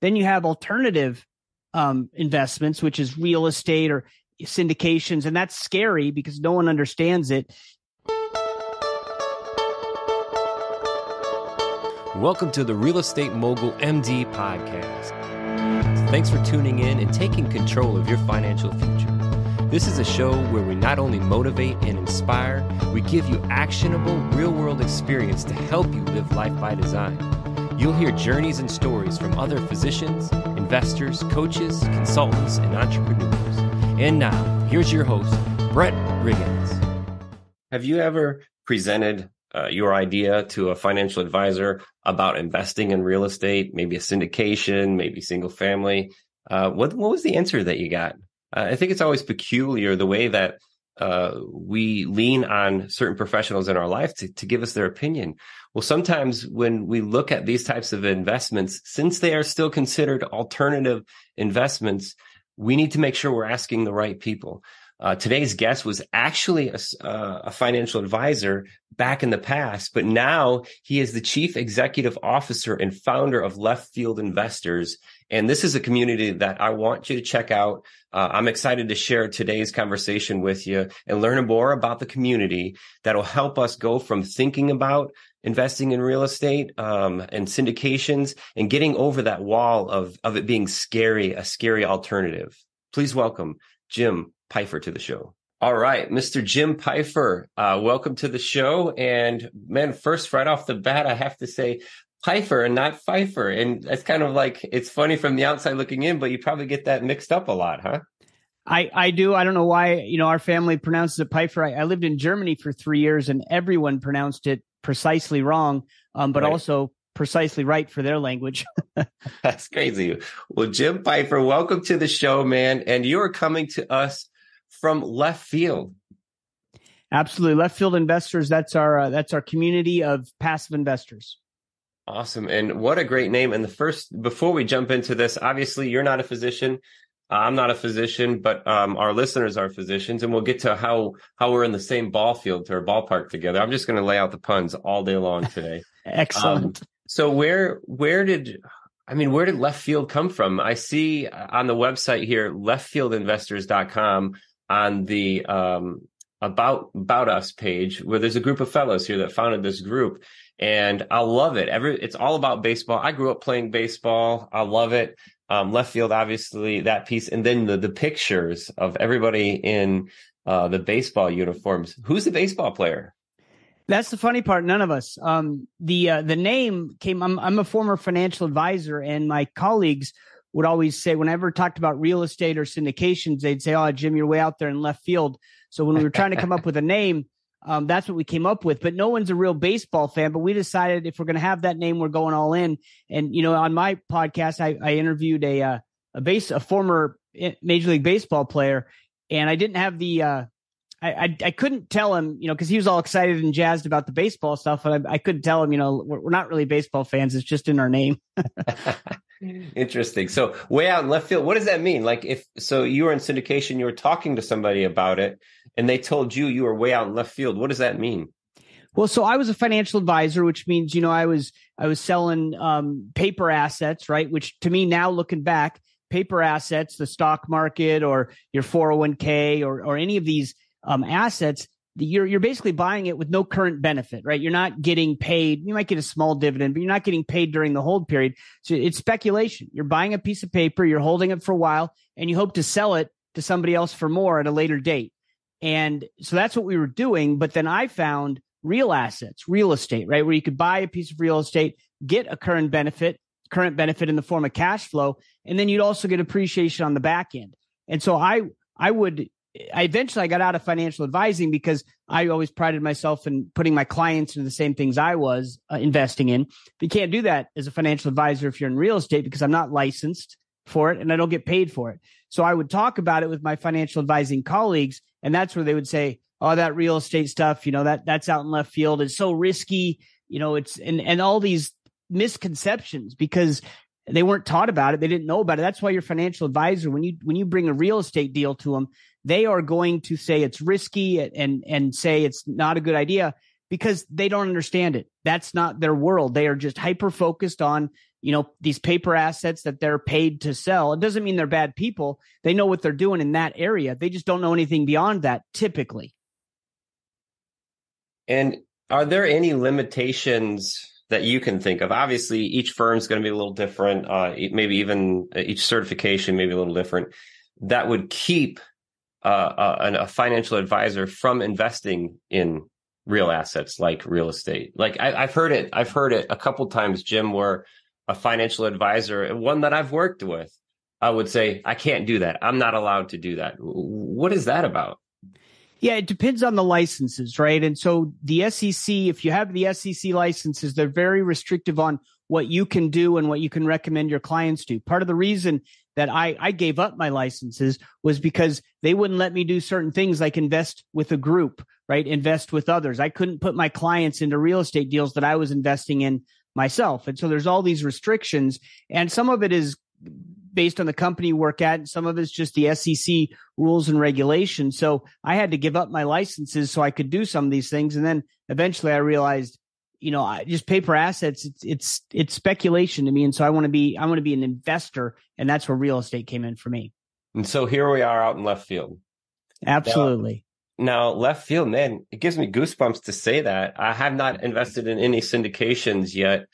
Then you have alternative um, investments, which is real estate or syndications, and that's scary because no one understands it. Welcome to the Real Estate Mogul MD podcast. Thanks for tuning in and taking control of your financial future. This is a show where we not only motivate and inspire, we give you actionable, real world experience to help you live life by design. You'll hear journeys and stories from other physicians, investors, coaches, consultants, and entrepreneurs. And now, here's your host, Brett Riggins. Have you ever presented uh, your idea to a financial advisor about investing in real estate, maybe a syndication, maybe single family? Uh, what, what was the answer that you got? Uh, I think it's always peculiar the way that uh, we lean on certain professionals in our life to, to give us their opinion. Well, sometimes when we look at these types of investments, since they are still considered alternative investments, we need to make sure we're asking the right people. Uh, today's guest was actually a, uh, a, financial advisor back in the past, but now he is the chief executive officer and founder of Left Field Investors. And this is a community that I want you to check out. Uh, I'm excited to share today's conversation with you and learn more about the community that'll help us go from thinking about investing in real estate um, and syndications and getting over that wall of, of it being scary, a scary alternative. Please welcome Jim Pfeifer to the show. All right, Mr. Jim Pfeifer, uh, welcome to the show. And man, first, right off the bat, I have to say Pfeiffer and not Pfeiffer. And that's kind of like, it's funny from the outside looking in, but you probably get that mixed up a lot, huh? I, I do. I don't know why, you know, our family pronounces it Pfeiffer. I, I lived in Germany for three years and everyone pronounced it precisely wrong, um, but right. also precisely right for their language. That's crazy. Well, Jim Pfeifer, welcome to the show, man. And you are coming to us from left field. Absolutely, left field investors. That's our uh, that's our community of passive investors. Awesome, and what a great name! And the first, before we jump into this, obviously you're not a physician. I'm not a physician, but um, our listeners are physicians, and we'll get to how how we're in the same ball field or ballpark together. I'm just going to lay out the puns all day long today. Excellent. Um, so where where did I mean where did left field come from? I see on the website here leftfieldinvestors.com on the um, about about us page where there's a group of fellows here that founded this group and I love it. Every it's all about baseball. I grew up playing baseball. I love it. Um, left field, obviously, that piece, and then the the pictures of everybody in uh, the baseball uniforms. Who's the baseball player? That's the funny part. None of us. Um, the uh, the name came. I'm I'm a former financial advisor, and my colleagues would always say, whenever talked about real estate or syndications, they'd say, "Oh, Jim, you're way out there in left field." So when we were trying to come up with a name, um, that's what we came up with. But no one's a real baseball fan. But we decided if we're going to have that name, we're going all in. And you know, on my podcast, I, I interviewed a uh, a base a former Major League Baseball player, and I didn't have the uh, I, I, I couldn't tell him, you know, because he was all excited and jazzed about the baseball stuff. And I, I couldn't tell him, you know, we're, we're, not really baseball fans. It's just in our name. Interesting. So way out in left field, what does that mean? Like if so, you were in syndication, you were talking to somebody about it, and they told you you were way out in left field. What does that mean? Well, so I was a financial advisor, which means you know I was I was selling um, paper assets, right? Which to me now, looking back, paper assets, the stock market or your 401k or or any of these um, assets, you're you're basically buying it with no current benefit, right? You're not getting paid. You might get a small dividend, but you're not getting paid during the hold period. So it's speculation. You're buying a piece of paper, you're holding it for a while, and you hope to sell it to somebody else for more at a later date. And so that's what we were doing. But then I found real assets, real estate, right? Where you could buy a piece of real estate, get a current benefit, current benefit in the form of cash flow, and then you'd also get appreciation on the back end. And so I I would I eventually I got out of financial advising because I always prided myself in putting my clients into the same things I was uh, investing in. But you can't do that as a financial advisor if you're in real estate because I'm not licensed for it and I don't get paid for it. So I would talk about it with my financial advising colleagues, and that's where they would say, "Oh, that real estate stuff, you know, that that's out in left field. It's so risky, you know. It's and and all these misconceptions because they weren't taught about it. They didn't know about it. That's why your financial advisor, when you when you bring a real estate deal to them, they are going to say it's risky and and say it's not a good idea because they don't understand it. That's not their world. They are just hyper focused on you know, these paper assets that they're paid to sell. It doesn't mean they're bad people. They know what they're doing in that area. They just don't know anything beyond that typically. And are there any limitations that you can think of? Obviously, each firm is going to be a little different. Uh, maybe even uh, each certification may be a little different. That would keep uh, a, a, financial advisor from investing in real assets like real estate. Like I, have heard it, I've heard it a couple times, Jim, where a financial advisor, one that I've worked with, I would say, I can't do that. I'm not allowed to do that. What is that about? Yeah, it depends on the licenses, right? And so the SEC, if you have the SEC licenses, they're very restrictive on what you can do and what you can recommend your clients do. Part of the reason that I, I gave up my licenses was because they wouldn't let me do certain things like invest with a group, right? Invest with others. I couldn't put my clients into real estate deals that I was investing in myself. And so there's all these restrictions and some of it is based on the company you work at. And some of it's just the SEC rules and regulations. So I had to give up my licenses so I could do some of these things. And then eventually I realized, you know, I, just paper assets, it's, it's, it's speculation to me. And so I want to be, I want to be an investor. And that's where real estate came in for me. And so here we are out in left field. Absolutely. Now, left field, man, it gives me goosebumps to say that. I have not invested in any syndications yet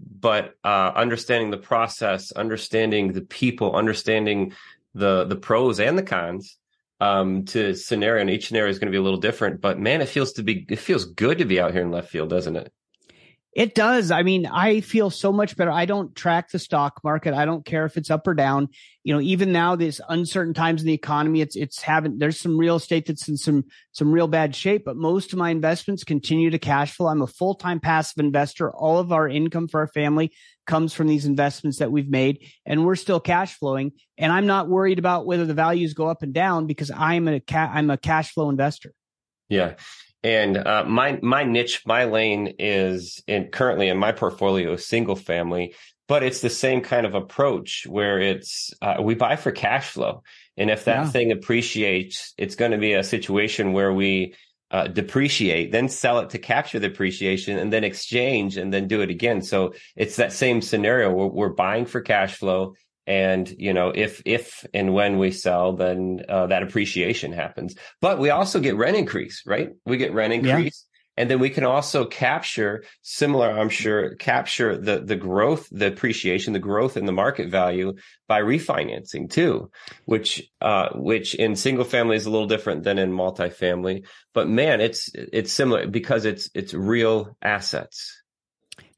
but uh, understanding the process, understanding the people, understanding the the pros and the cons um, to scenario, and each scenario is going to be a little different. But man, it feels to be it feels good to be out here in left field, doesn't it? It does. I mean, I feel so much better. I don't track the stock market. I don't care if it's up or down. You know, even now, these uncertain times in the economy, it's it's having there's some real estate that's in some some real bad shape, but most of my investments continue to cash flow. I'm a full time passive investor. All of our income for our family comes from these investments that we've made, and we're still cash flowing. And I'm not worried about whether the values go up and down because I'm a ca- I'm a cash flow investor. Yeah. And uh, my my niche, my lane is in currently in my portfolio single family, but it's the same kind of approach where it's uh, we buy for cash flow, and if that yeah. thing appreciates, it's going to be a situation where we uh, depreciate, then sell it to capture the appreciation, and then exchange, and then do it again. So it's that same scenario where we're buying for cash flow, and you know if if and when we sell then uh, that appreciation happens. But we also get rent increase right? We get rent increase. Yeah. and then we can also capture similar i'm sure capture the the growth the appreciation the growth in the market value by refinancing too which uh which in single family is a little different than in multifamily. But man it's it's similar because it's it's real assets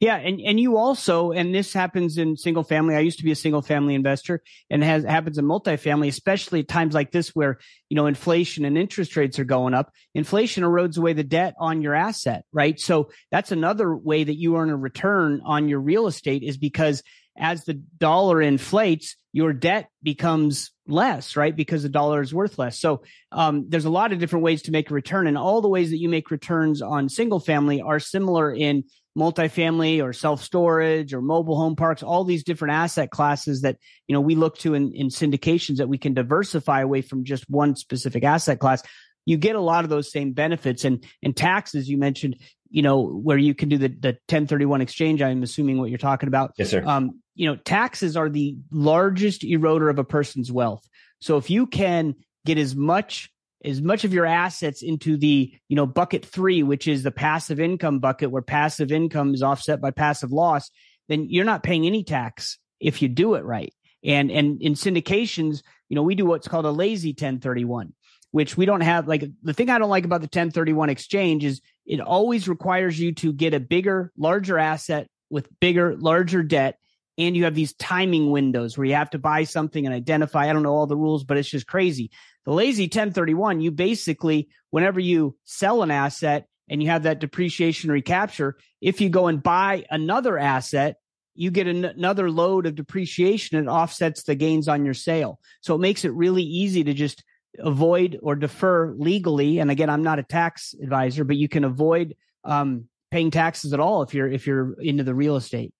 yeah, and and you also, and this happens in single family. I used to be a single family investor, and has happens in multifamily, especially at times like this where you know inflation and interest rates are going up. Inflation erodes away the debt on your asset, right? So that's another way that you earn a return on your real estate is because as the dollar inflates, your debt becomes less, right? Because the dollar is worth less. So um, there's a lot of different ways to make a return, and all the ways that you make returns on single family are similar in multifamily or self storage or mobile home parks, all these different asset classes that, you know, we look to in, in syndications that we can diversify away from just one specific asset class. You get a lot of those same benefits and, and taxes you mentioned, you know, where you can do the, the 1031 exchange. I'm assuming what you're talking about. Yes, sir. Um, you know, taxes are the largest eroder of a person's wealth. So if you can get as much as much of your assets into the you know bucket three which is the passive income bucket where passive income is offset by passive loss then you're not paying any tax if you do it right. And and in syndications you know we do what's called a lazy 1031 which we don't have like the thing i don't like about the 1031 exchange is it always requires you to get a bigger larger asset with bigger larger debt and you have these timing windows where you have to buy something and identify i don't know all the rules but it's just crazy the lazy 1031, you basically, whenever you sell an asset and you have that depreciation recapture, if you go and buy another asset, you get an- another load of depreciation and offsets the gains on your sale. So it makes it really easy to just avoid or defer legally. And again, I'm not a tax advisor, but you can avoid um, paying taxes at all if you're if you're into the real estate.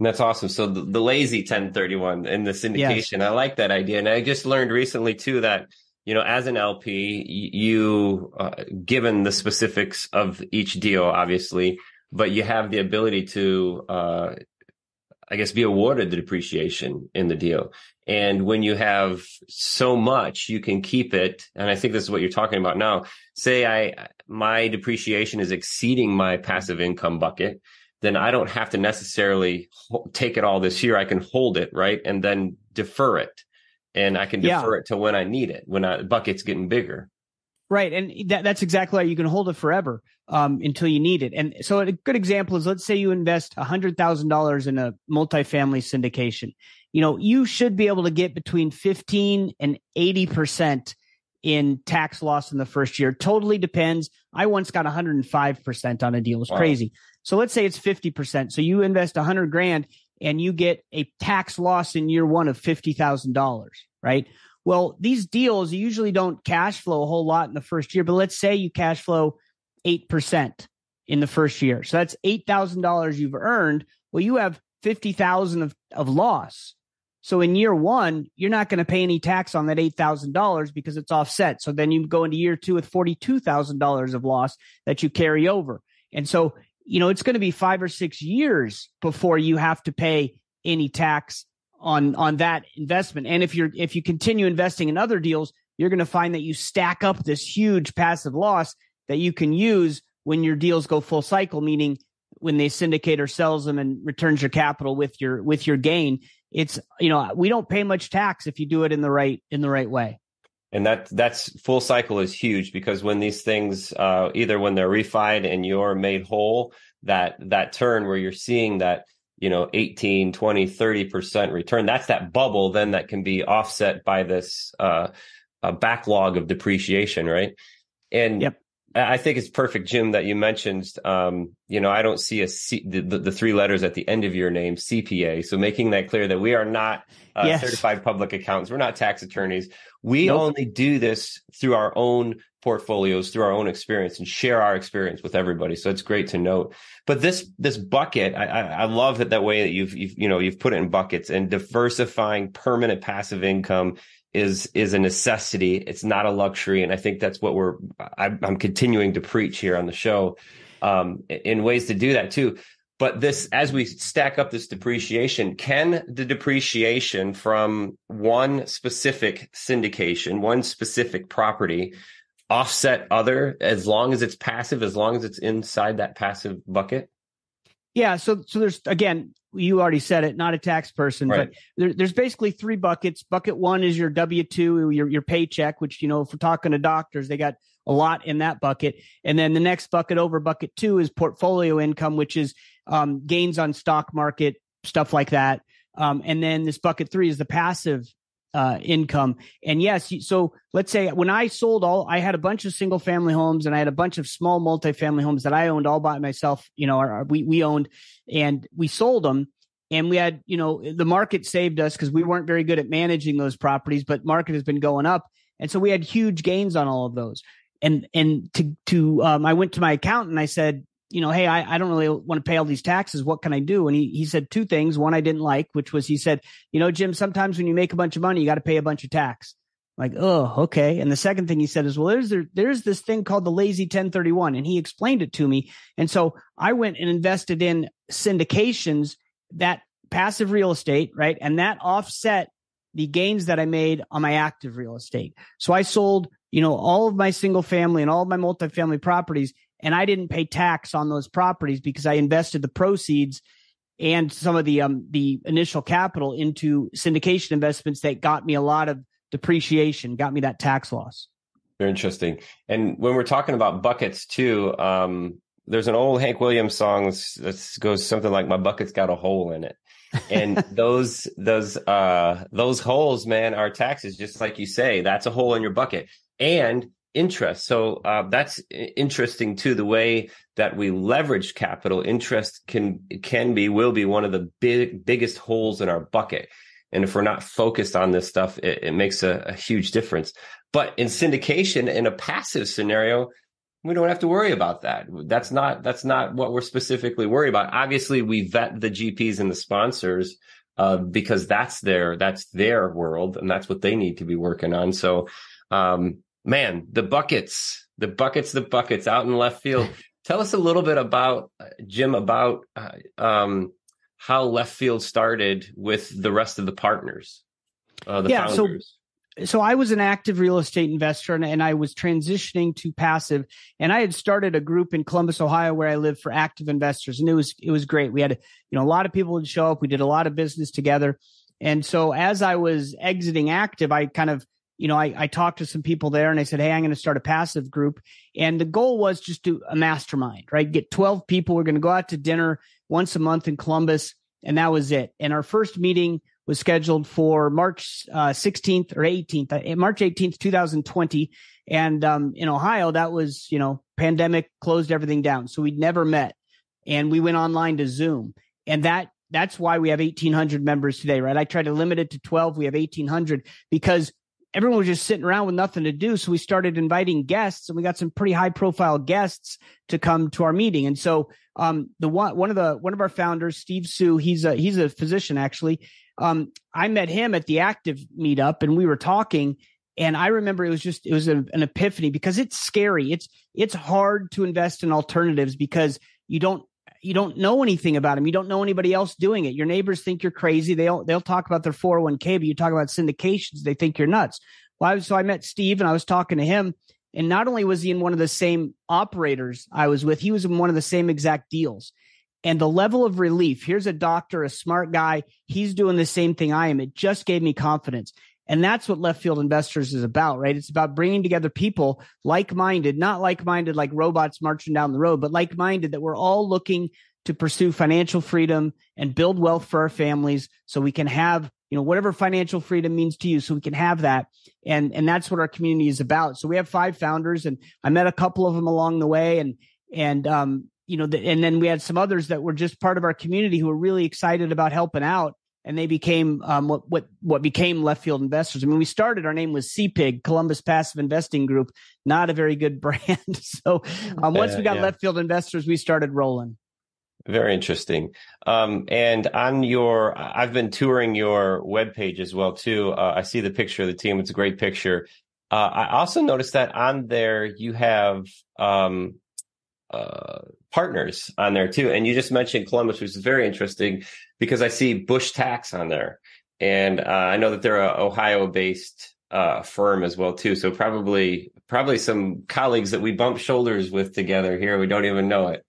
That's awesome. So the, the lazy 1031 and the syndication, yes. I like that idea. And I just learned recently too that you know, as an LP, you, uh, given the specifics of each deal, obviously, but you have the ability to, uh, I guess, be awarded the depreciation in the deal. And when you have so much, you can keep it. And I think this is what you're talking about now. Say I, my depreciation is exceeding my passive income bucket, then I don't have to necessarily take it all this year. I can hold it, right? And then defer it. And I can defer yeah. it to when I need it, when I, the bucket's getting bigger. Right. And that, that's exactly how you can hold it forever um, until you need it. And so a good example is let's say you invest $100,000 in a multifamily syndication. You know, you should be able to get between 15 and 80% in tax loss in the first year. Totally depends. I once got 105% on a deal. It was wow. crazy. So let's say it's 50%. So you invest 100 grand and you get a tax loss in year one of $50,000, right? Well, these deals usually don't cash flow a whole lot in the first year, but let's say you cash flow 8% in the first year. So that's $8,000 you've earned. Well, you have 50,000 of, of loss. So in year one, you're not going to pay any tax on that $8,000 because it's offset. So then you go into year two with $42,000 of loss that you carry over. And so, you know, it's going to be five or six years before you have to pay any tax on, on that investment. And if you're, if you continue investing in other deals, you're going to find that you stack up this huge passive loss that you can use when your deals go full cycle, meaning when they syndicate or sells them and returns your capital with your with your gain. It's you know we don't pay much tax if you do it in the right in the right way. And that that's full cycle is huge because when these things uh, either when they're refied and you're made whole, that that turn where you're seeing that you know 18 20 30% return that's that bubble then that can be offset by this uh, backlog of depreciation right and yep. I think it's perfect, Jim, that you mentioned. Um, you know, I don't see a C, the, the, three letters at the end of your name, CPA. So making that clear that we are not uh, yes. certified public accountants, we're not tax attorneys. We nope. only do this through our own portfolios, through our own experience, and share our experience with everybody. So it's great to note. But this this bucket, I, I, I love it that way that you've, you've you know you've put it in buckets and diversifying permanent passive income is is a necessity. It's not a luxury, and I think that's what we're. I'm, I'm continuing to preach here on the show, um, in ways to do that too. But this, as we stack up this depreciation, can the depreciation from one specific syndication, one specific property, offset other as long as it's passive, as long as it's inside that passive bucket? Yeah. So, so there's again, you already said it, not a tax person, right. but there, there's basically three buckets. Bucket one is your W two, your your paycheck, which you know, if we're talking to doctors, they got a lot in that bucket. And then the next bucket over, bucket two, is portfolio income, which is um, gains on stock market stuff like that. Um, and then this bucket three is the passive uh, income. And yes, so let's say when I sold all, I had a bunch of single family homes and I had a bunch of small multifamily homes that I owned all by myself. You know, our, we we owned, and we sold them. And we had, you know, the market saved us because we weren't very good at managing those properties, but market has been going up, and so we had huge gains on all of those. And and to to um, I went to my accountant and I said, you know, hey, I, I don't really want to pay all these taxes. What can I do? And he, he said two things. One I didn't like, which was he said, you know, Jim, sometimes when you make a bunch of money, you got to pay a bunch of tax. I'm like, oh, okay. And the second thing he said is, well, there's there, there's this thing called the lazy 1031, and he explained it to me. And so I went and invested in syndications that passive real estate, right, and that offset the gains that I made on my active real estate. So I sold, you know, all of my single family and all of my multifamily properties and I didn't pay tax on those properties because I invested the proceeds and some of the um the initial capital into syndication investments that got me a lot of depreciation, got me that tax loss. Very interesting. And when we're talking about buckets too, um, there's an old Hank Williams song that goes something like "My bucket's got a hole in it," and those those uh those holes, man, are taxes. Just like you say, that's a hole in your bucket. And interest. So uh, that's interesting too. The way that we leverage capital, interest can can be will be one of the big biggest holes in our bucket. And if we're not focused on this stuff, it, it makes a, a huge difference. But in syndication, in a passive scenario, we don't have to worry about that. That's not that's not what we're specifically worried about. Obviously, we vet the GPs and the sponsors uh, because that's their that's their world and that's what they need to be working on. So um, man, the buckets, the buckets, the buckets out in left field. Tell us a little bit about uh, Jim about uh, um, how left field started with the rest of the partners, uh, the yeah, founders. So, so I was an active real estate investor and, and I was transitioning to passive and I had started a group in Columbus, Ohio where I live for active investors. And it was, it was great. We had, you know, a lot of people would show up. We did a lot of business together. And so as I was exiting active, I kind of, you know, I, I talked to some people there and I said, Hey, I'm going to start a passive group. And the goal was just to a mastermind, right? Get 12 people. We're going to go out to dinner once a month in Columbus. And that was it. And our first meeting was scheduled for March uh, 16th or 18th, uh, March 18th, 2020. And um, in Ohio, that was, you know, pandemic closed everything down. So we'd never met. And we went online to Zoom. And that that's why we have 1800 members today, right? I tried to limit it to 12. We have 1800 because everyone was just sitting around with nothing to do. So we started inviting guests and we got some pretty high profile guests to come to our meeting. And so, um, the one, one of the, one of our founders, Steve Suh, he's a, he's a physician actually. Um, I met him at the active meetup and we were talking and I remember it was just, it was a, an epiphany because it's scary. It's, it's hard to invest in alternatives because you don't you don't know anything about them. You don't know anybody else doing it. Your neighbors think you're crazy. They'll they'll talk about their 401k, but you talk about syndications, they think you're nuts. Well, I so I met Steve and I was talking to him, and not only was he in one of the same operators I was with, he was in one of the same exact deals. And the level of relief, here's a doctor, a smart guy, he's doing the same thing I am. It just gave me confidence. And that's what left field investors is about, right? It's about bringing together people like minded, not like minded like robots marching down the road, but like minded that we're all looking to pursue financial freedom and build wealth for our families so we can have you know whatever financial freedom means to you so we can have that. And and that's what our community is about. So we have five founders and i met a couple of them along the way and and um you know the, and then we had some others that were just part of our community who were really excited about helping out and they became um, what what what became left field investors. I mean, we started. Our name was CPIG, Columbus Passive Investing Group. Not a very good brand. so um, once we got yeah. left field investors, we started rolling. Very interesting. Um, and on your, I've been touring your webpage as well too. Uh, I see the picture of the team. It's a great picture. Uh, I also noticed that on there you have um, uh, partners on there too. And you just mentioned Columbus, which is very interesting because I see Bush Tax on there, and uh, I know that they're a Ohio-based uh, firm as well too. So probably probably some colleagues that we bump shoulders with together here. We don't even know it.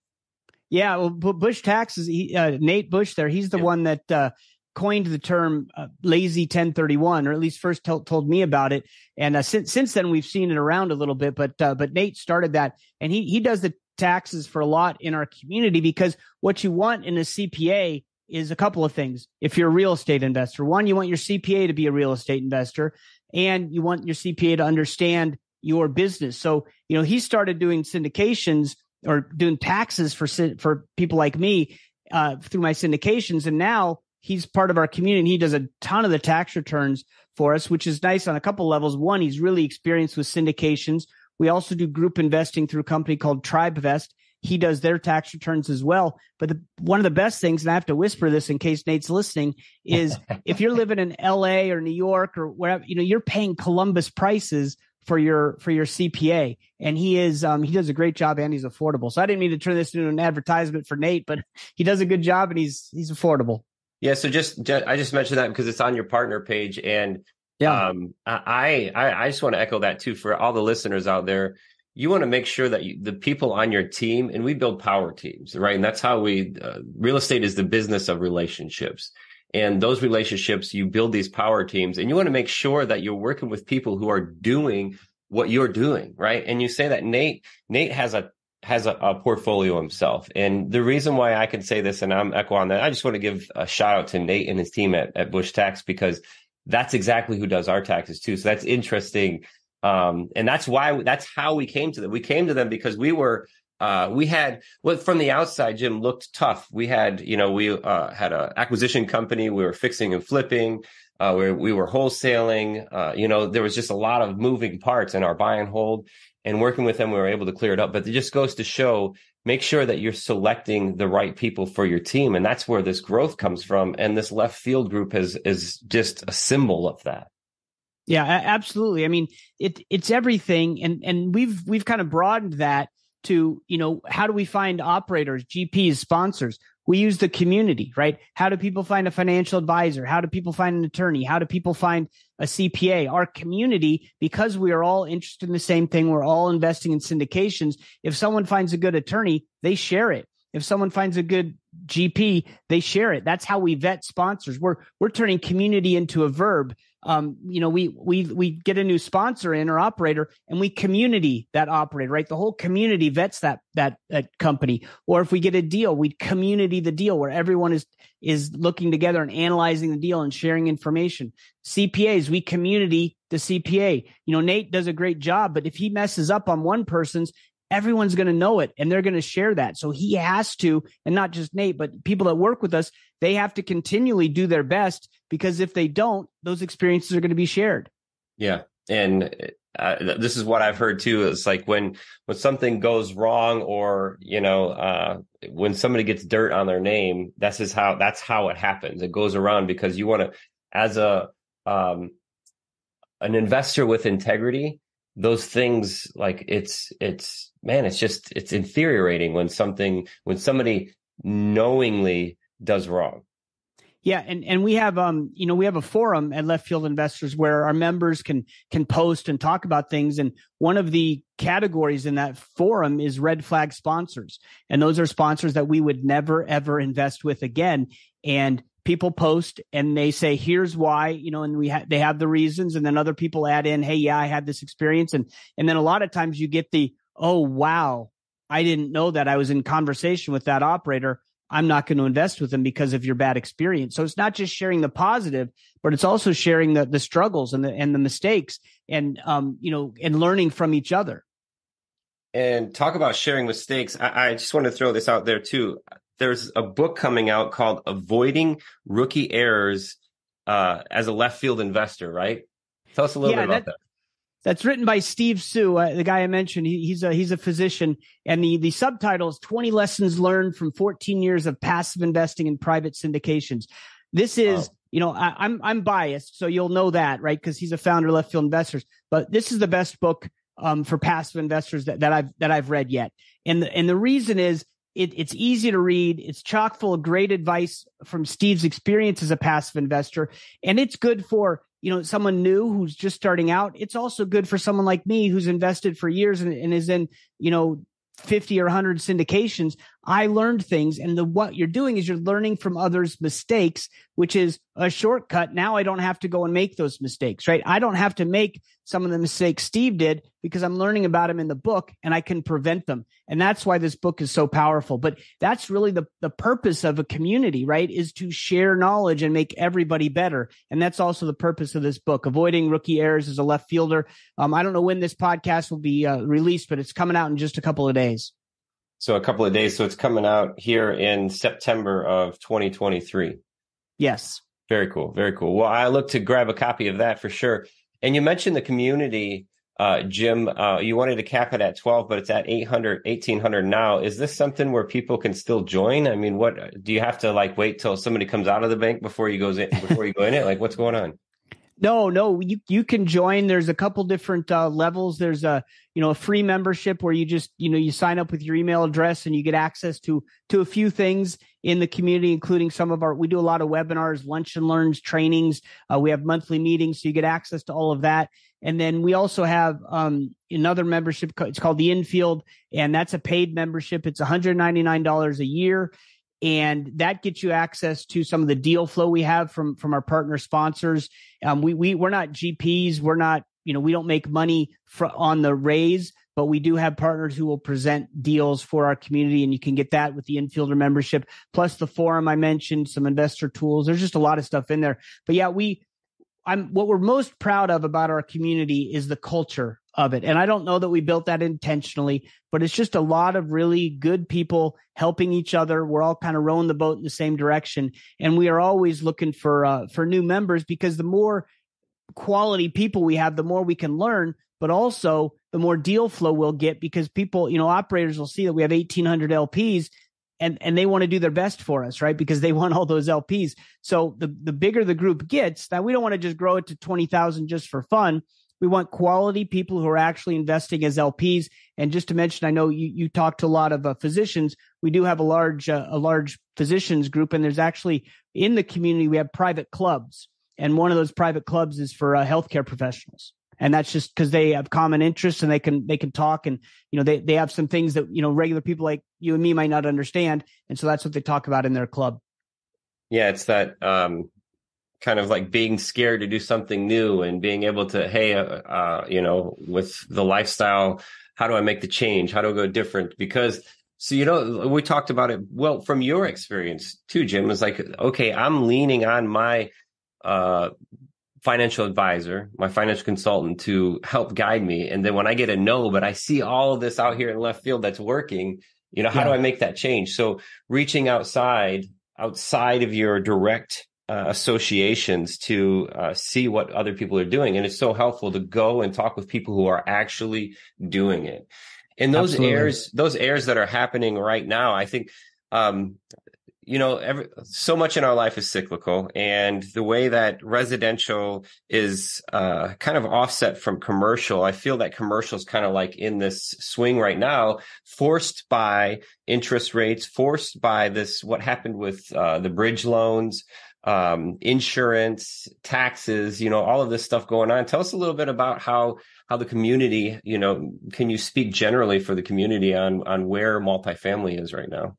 Yeah, well, Bush Tax is he, uh, Nate Bush. There, he's the yeah. one that uh, coined the term uh, lazy 1031 or at least first t- told me about it and uh, since since then we've seen it around a little bit but uh, but Nate started that and he he does the taxes for a lot in our community because what you want in a CPA is a couple of things. If you're a real estate investor, one, you want your CPA to be a real estate investor and you want your CPA to understand your business. So, you know, he started doing syndications or doing taxes for for people like me uh, through my syndications, and now he's part of our community. He does a ton of the tax returns for us, which is nice on a couple levels. One, he's really experienced with syndications. We also do group investing through a company called TribeVest. He does their tax returns as well. But the, one of the best things, and I have to whisper this in case Nate's listening, is if you're living in LA or New York or wherever, you know, you're paying Columbus prices for your for your CPA, and he is um, he does a great job and he's affordable. So I didn't mean to turn this into an advertisement for Nate, but he does a good job and he's he's affordable. Yeah, so just, just I just mentioned that because it's on your partner page, and yeah. Um, I, I, I just want to echo that too for all the listeners out there. You want to make sure that you, the people on your team, and we build power teams, right? And that's how we, uh, real estate is the business of relationships. And those relationships, you build these power teams and you want to make sure that you're working with people who are doing what you're doing, right? And you say that Nate, Nate has a, has a, a portfolio himself. And the reason why I can say this and I'm echo on that, I just want to give a shout out to Nate and his team at, at Bush Tax because that's exactly who does our taxes too. So that's interesting. Um, and that's why that's how we came to them. We came to them because we were uh, we had well, from the outside, Jim looked tough. We had, you know, we uh, had an acquisition company. We were fixing and flipping. Uh, we, we were wholesaling. Uh, you know, there was just a lot of moving parts in our buy and hold. And working with them, we were able to clear it up. But it just goes to show make sure that you're selecting the right people for your team. And that's where this growth comes from. And this left field group is, is just a symbol of that. Yeah, absolutely. I mean, it, it's everything. And, and we've, we've kind of broadened that to, you know, how do we find operators, GPs, sponsors? We use the community, right? How do people find a financial advisor? How do people find an attorney? How do people find a CPA? Our community, because we are all interested in the same thing, we're all investing in syndications. If someone finds a good attorney, they share it. If someone finds a good GP, they share it. That's how we vet sponsors. We're we're turning community into a verb um, you know, we we we get a new sponsor in or operator, and we community that operator, right? The whole community vets that that that company. Or if we get a deal, we community the deal where everyone is is looking together and analyzing the deal and sharing information. CPAs, we community the CPA. You know, Nate does a great job, but if he messes up on one person's, everyone's going to know it and they're going to share that. So he has to, and not just Nate, but people that work with us, they have to continually do their best because if they don't, those experiences are going to be shared. Yeah. And uh, this is what I've heard too. It's like when when something goes wrong, or you know, uh, when somebody gets dirt on their name, that's is how that's how it happens. It goes around because you want to, as a um, an investor with integrity, those things like it's it's man it's just it's infuriating when something when somebody knowingly does wrong. Yeah and and we have um you know we have a forum at left field investors where our members can can post and talk about things and one of the categories in that forum is red flag sponsors and those are sponsors that we would never ever invest with again and people post and they say here's why you know and we ha- they have the reasons and then other people add in hey yeah i had this experience and and then a lot of times you get the oh wow. I didn't know that i was in conversation with that operator. I'm not going to invest with them because of your bad experience. So it's not just sharing the positive but it's also sharing the the struggles and the and the mistakes and um you know and learning from each other. And talk about sharing mistakes. I, I just want to throw this out there too. There's a book coming out called Avoiding Rookie Errors uh, as a Left Field Investor, right? Tell us a little yeah, bit about that, that. That's written by Steve Suh, uh, the guy I mentioned. He, he's a he's a physician, and the the subtitle is "20 Lessons Learned from 14 Years of Passive Investing in Private Syndications." This is, oh. you know, I, I'm, I'm biased, so you'll know that, right? Because he's a founder, Left Field Investors. But this is the best book um, for passive investors that, that I've that I've read yet, and the, and the reason is it, it's easy to read. It's chock full of great advice from Steve's experience as a passive investor. And it's good for, you know, someone new who's just starting out. It's also good for someone like me who's invested for years and, and is in, you know, 50 or 100 syndications, I learned things. And the what you're doing is you're learning from others' mistakes, which is a shortcut. Now I don't have to go and make those mistakes, right? I don't have to make some of the mistakes Steve did because I'm learning about them in the book and I can prevent them. And that's why this book is so powerful. But that's really the, the purpose of a community, right? Is to share knowledge and make everybody better. And that's also the purpose of this book, avoiding rookie errors as a left fielder. Um, I don't know when this podcast will be uh, released, but it's coming out in just a couple of days. So a couple of days. So it's coming out here in September of 2023. Yes. Very cool. Very cool. Well, I look to grab a copy of that for sure. And you mentioned the community, uh, Jim. Uh, you wanted to cap it at 12, but it's at 800, 1800 now. Is this something where people can still join? I mean, what do you have to like wait till somebody comes out of the bank before you goes in before you go in it? Like, what's going on? No, no, you you can join. There's a couple different uh, levels. There's a you know a free membership where you just you know you sign up with your email address and you get access to to a few things in the community, including some of our. We do a lot of webinars, lunch and learns, trainings. Uh, we have monthly meetings, so you get access to all of that. And then we also have um, another membership. It's called the Infield, and that's a paid membership. It's $199 a year and that gets you access to some of the deal flow we have from from our partner sponsors. Um, we we we're not GPs, we're not you know we don't make money for, on the raise, but we do have partners who will present deals for our community, and you can get that with the infielder membership plus the forum I mentioned, some investor tools. There's just a lot of stuff in there. But yeah, we I'm what we're most proud of about our community is the culture of it. And I don't know that we built that intentionally, but it's just a lot of really good people helping each other. We're all kind of rowing the boat in the same direction, and we are always looking for uh, for new members because the more quality people we have, the more we can learn. But also, the more deal flow we'll get because people, you know, operators will see that we have 1,800 LPs and and they want to do their best for us, right? Because they want all those LPs. So the the bigger the group gets, now we don't want to just grow it to twenty thousand just for fun We want quality people who are actually investing as LPs. And just to mention, I know you, you talked to a lot of uh, physicians. We do have a large, uh, a large physicians group, and there's actually in the community, we have private clubs. And one of those private clubs is for uh, healthcare professionals and that's just because they have common interests and they can they can talk and you know they they have some things that you know regular people like you and me might not understand and so that's what they talk about in their club yeah it's that um kind of like being scared to do something new and being able to hey uh, uh you know with the lifestyle how do i make the change how do i go different because so you know we talked about it well from your experience too jim is like okay i'm leaning on my uh financial advisor, my financial consultant to help guide me. And then when I get a no, but I see all of this out here in left field that's working, you know, how yeah. do I make that change? So reaching outside, outside of your direct uh, associations to uh, see what other people are doing. And it's so helpful to go and talk with people who are actually doing it. And those Absolutely. airs, those airs that are happening right now, I think um, you know, every, so much in our life is cyclical, and the way that residential is uh, kind of offset from commercial, I feel that commercial is kind of like in this swing right now, forced by interest rates, forced by this what happened with uh, the bridge loans, um, insurance, taxes, you know, all of this stuff going on. Tell us a little bit about how how the community, you know, can you speak generally for the community on on where multifamily is right now?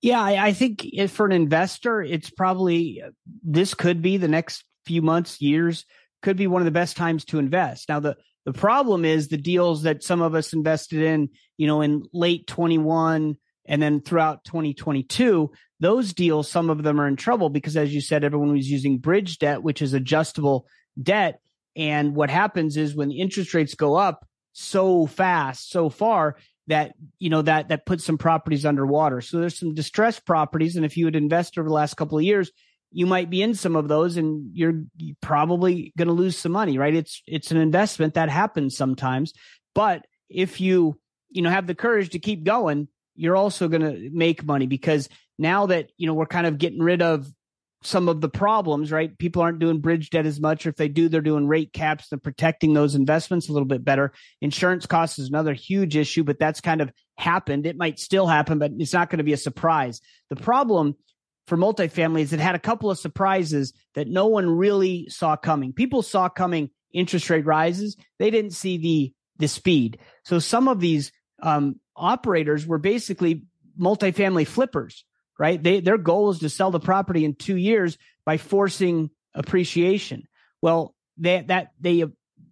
Yeah, I, I think for an investor, it's probably this could be the next few months, years, could be one of the best times to invest. Now, the the problem is the deals that some of us invested in, you know, in late 21 and then throughout 2022, those deals, some of them are in trouble because, as you said, everyone was using bridge debt, which is adjustable debt. And what happens is when the interest rates go up so fast, so far, that you know that that puts some properties underwater. So there's some distressed properties, and if you had invested over the last couple of years, you might be in some of those, and you're probably going to lose some money, right? It's it's an investment that happens sometimes, but if you you know have the courage to keep going, you're also going to make money because now that you know we're kind of getting rid of some of the problems, right? People aren't doing bridge debt as much. Or if they do, they're doing rate caps and protecting those investments a little bit better. Insurance costs is another huge issue, but that's kind of happened. It might still happen, but it's not going to be a surprise. The problem for multifamily is it had a couple of surprises that no one really saw coming. People saw coming interest rate rises. They didn't see the, the speed. So some of these, um, operators were basically multifamily flippers right? They, their goal is to sell the property in two years by forcing appreciation. Well, they, that they,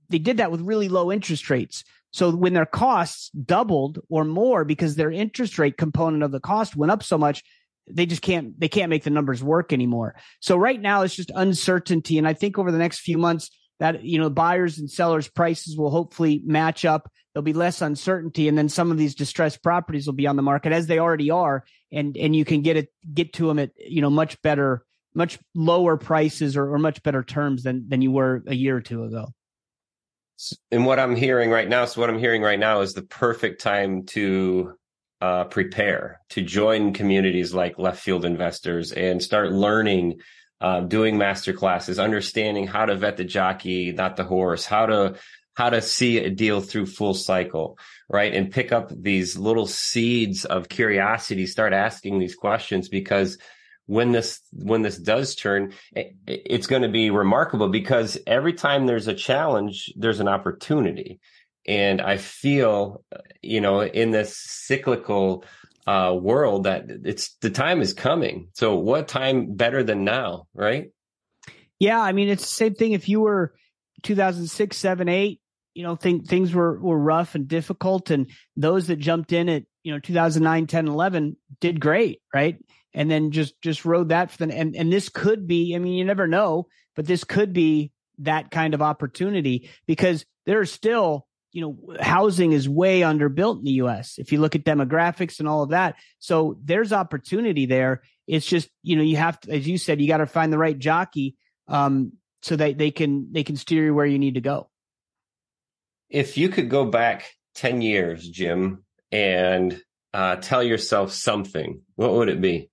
they did that with really low interest rates. So when their costs doubled or more because their interest rate component of the cost went up so much, they just can't, they can't make the numbers work anymore. So right now it's just uncertainty. And I think over the next few months that, you know, buyers and sellers prices will hopefully match up there'll be less uncertainty and then some of these distressed properties will be on the market as they already are and and you can get it get to them at you know much better much lower prices or, or much better terms than than you were a year or two ago. And what i'm hearing right now so what i'm hearing right now is the perfect time to uh, prepare to join communities like left field investors and start learning uh, doing master classes understanding how to vet the jockey not the horse how to how to see a deal through full cycle, right? And pick up these little seeds of curiosity, start asking these questions because when this when this does turn it, it's going to be remarkable because every time there's a challenge there's an opportunity. And i feel you know in this cyclical uh, world that it's the time is coming. So what time better than now right? Yeah i mean it's the same thing if you were 2006 7 8 you know, think things were, were rough and difficult. And those that jumped in at, you know, 2009, 10, 11 did great. Right. And then just, just rode that for the, and, and this could be, I mean, you never know, but this could be that kind of opportunity because there's still, you know, housing is way underbuilt in the US if you look at demographics and all of that. So there's opportunity there. It's just, you know, you have to, as you said, you got to find the right jockey um, so that they can, they can steer you where you need to go if you could go back 10 years, Jim, and uh, tell yourself something, what would it be?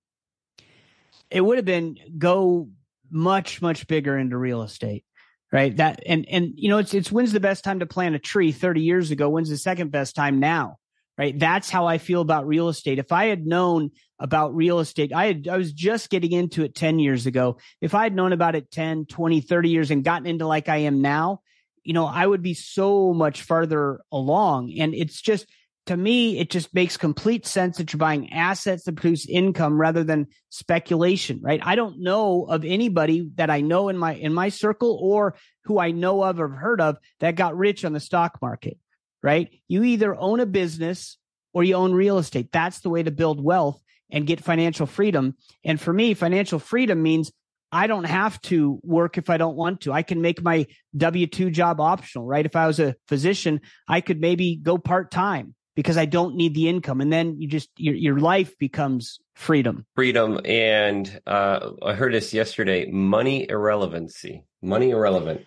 It would have been go much, much bigger into real estate. right? That and and you know, it's it's when's the best time to plant a tree 30 years ago? When's the second best time now? Right. That's how I feel about real estate. If I had known about real estate, I had I was just getting into it 10 years ago. If I had known about it 10, 20, 30 years and gotten into like I am now, you know, I would be so much farther along. And it's just to me, it just makes complete sense that you're buying assets that produce income rather than speculation, right? I don't know of anybody that I know in my in my circle or who I know of or heard of that got rich on the stock market, right? You either own a business or you own real estate. That's the way to build wealth and get financial freedom. And for me, financial freedom means I don't have to work if I don't want to. I can make my W 2 job optional, right? If I was a physician, I could maybe go part time because I don't need the income. And then you just, your, your life becomes freedom. Freedom. And uh, I heard this yesterday money irrelevancy, money irrelevant.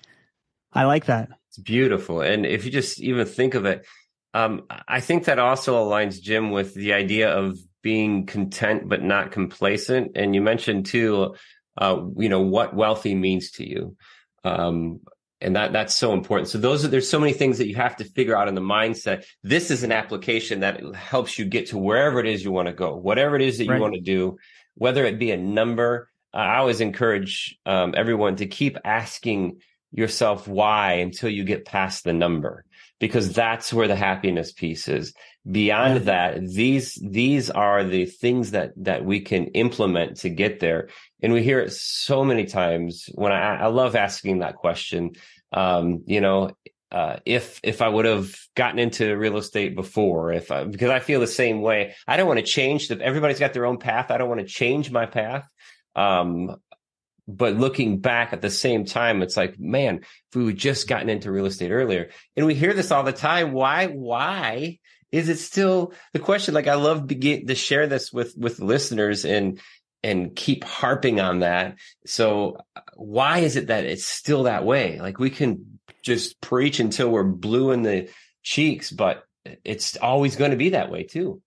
I like that. It's beautiful. And if you just even think of it, um, I think that also aligns, Jim, with the idea of being content but not complacent. And you mentioned too, uh, you know, what wealthy means to you. Um, and that that's so important. So those are there's so many things that you have to figure out in the mindset. This is an application that helps you get to wherever it is you want to go whatever it is that you want to do whether it be a number. Uh, i always encourage um, everyone to keep asking yourself why until you get past the number because that's where the happiness piece is beyond that these these are the things that that we can implement to get there and we hear it so many times when i i love asking that question um you know uh, if if I would have gotten into real estate before, if I, because I feel the same way, I don't want to change. The, everybody's got their own path. I don't want to change my path. Um, but looking back at the same time, it's like, man, if we had just gotten into real estate earlier, and we hear this all the time, why, why is it still the question? Like, I love to to share this with with listeners and and keep harping on that. So, why is it that it's still that way? Like, we can just preach until we're blue in the cheeks, but it's always going to be that way too.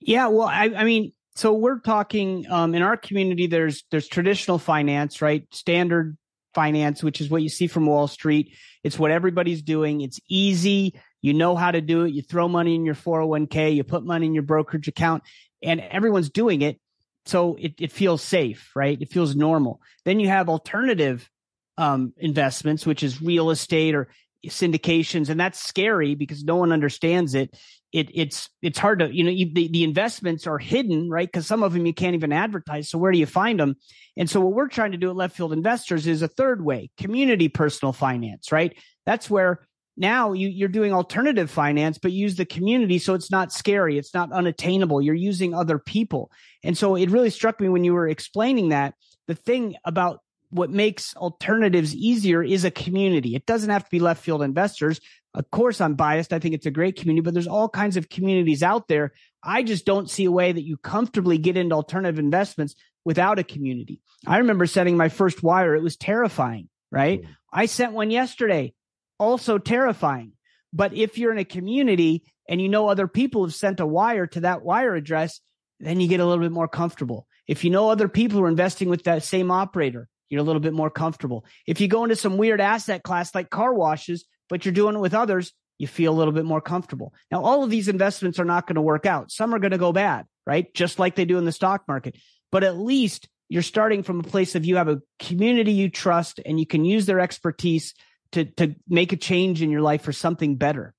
Yeah, well, I, I mean, so we're talking um, in our community. There's there's traditional finance, right? Standard finance, which is what you see from Wall Street. It's what everybody's doing. It's easy. You know how to do it. You throw money in your 401k. You put money in your brokerage account, and everyone's doing it. So it, it feels safe, right? It feels normal. Then you have alternative um, investments, which is real estate or syndications, and that's scary because no one understands it it, it's it's hard to you know you, the, the investments are hidden right? Because some of them you can't even advertise. So where do you find them and so what we're trying to do at left field investors is a third way community personal finance right? That's where now you, you're doing alternative finance but use the community so it's not scary it's not unattainable. You're using other people. And so it really struck me when you were explaining that the thing about what makes alternatives easier is a community. It doesn't have to be left field investors. Of course, I'm biased. I think it's a great community, but there's all kinds of communities out there. I just don't see a way that you comfortably get into alternative investments without a community. I remember setting my first wire. It was terrifying, right? Mm. I sent one yesterday, also terrifying. But if you're in a community and you know other people have sent a wire to that wire address, then you get a little bit more comfortable. If you know other people are investing with that same operator, you're a little bit more comfortable. If you go into some weird asset class like car washes, but you're doing it with others, you feel a little bit more comfortable. Now, all of these investments are not going to work out. Some are going to go bad, right? Just like they do in the stock market. But at least you're starting from a place of you have a community you trust and you can use their expertise to, to make a change in your life for something better.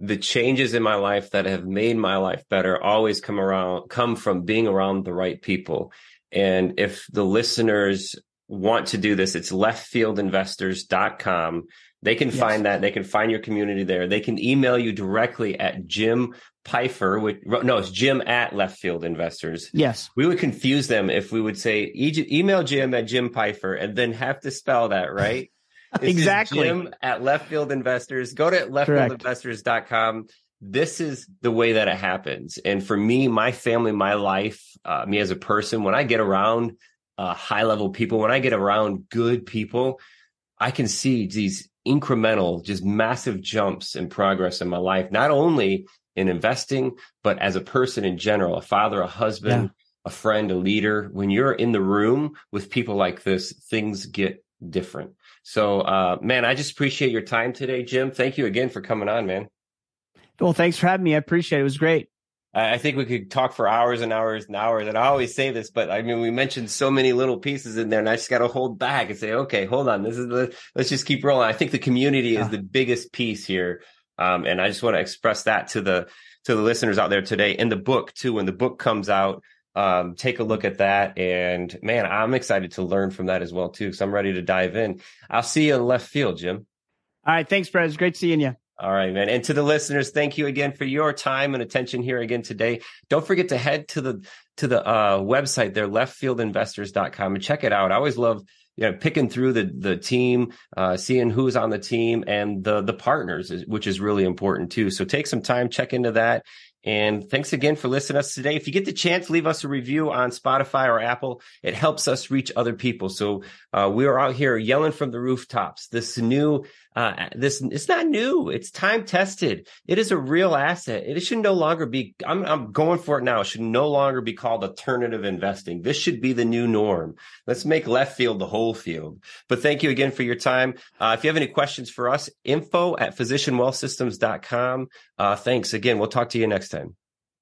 The changes in my life that have made my life better always come around, come from being around the right people. And if the listeners want to do this, it's leftfieldinvestors.com. They can yes. find that. They can find your community there. They can email you directly at Jim Pfeifer. Which, no, it's Jim at Left Field Investors. Yes. We would confuse them if we would say email Jim at Jim Pfeifer and then have to spell that, right? exactly. Jim at Left Field Investors. Go to leftfieldinvestors.com. This is the way that it happens. And for me, my family, my life, uh, me as a person, when I get around uh, high level people, when I get around good people, I can see these incremental, just massive jumps in progress in my life, not only in investing, but as a person in general, a father, a husband, yeah. a friend, a leader. When you're in the room with people like this, things get different. So, uh, man, I just appreciate your time today, Jim. Thank you again for coming on, man. Well, thanks for having me. I appreciate it. It was great. I think we could talk for hours and hours and hours. And I always say this, but I mean, we mentioned so many little pieces in there, and I just got to hold back and say, okay, hold on. This is the, let's just keep rolling. I think the community is the biggest piece here, um, and I just want to express that to the to the listeners out there today. In the book too, when the book comes out, um, take a look at that. And man, I'm excited to learn from that as well too. So I'm ready to dive in. I'll see you in left field, Jim. All right, thanks, Brad. It's great seeing you. All right, man. And to the listeners, thank you again for your time and attention here again today. Don't forget to head to the to the uh, website there, leftfieldinvestors.com and check it out. I always love you know picking through the the team, uh, seeing who's on the team and the the partners, which is really important too. So take some time, check into that, and thanks again for listening to us today. If you get the chance, leave us a review on Spotify or Apple. It helps us reach other people. So uh, we are out here yelling from the rooftops. This new, uh, this it's not new. It's time tested. It is a real asset. It should no longer be. I'm, I'm going for it now. It should no longer be called alternative investing. This should be the new norm. Let's make left field the whole field. But thank you again for your time. Uh, if you have any questions for us, info at physicianwealthsystems.com. Uh, thanks again. We'll talk to you next time.